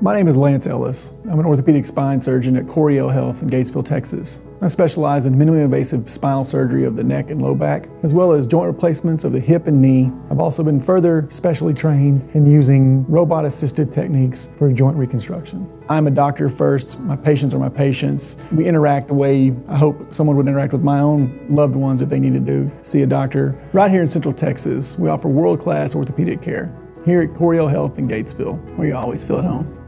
My name is Lance Ellis. I'm an orthopedic spine surgeon at Coryell Health in Gatesville, Texas. I specialize in minimally invasive spinal surgery of the neck and low back, as well as joint replacements of the hip and knee. I've also been further specially trained in using robot assisted techniques for joint reconstruction. I'm a doctor first, my patients are my patients. We interact the way I hope someone would interact with my own loved ones if they needed to see a doctor. Right here in Central Texas, we offer world class orthopedic care. Here at Coryell Health in Gatesville, where you always feel at home.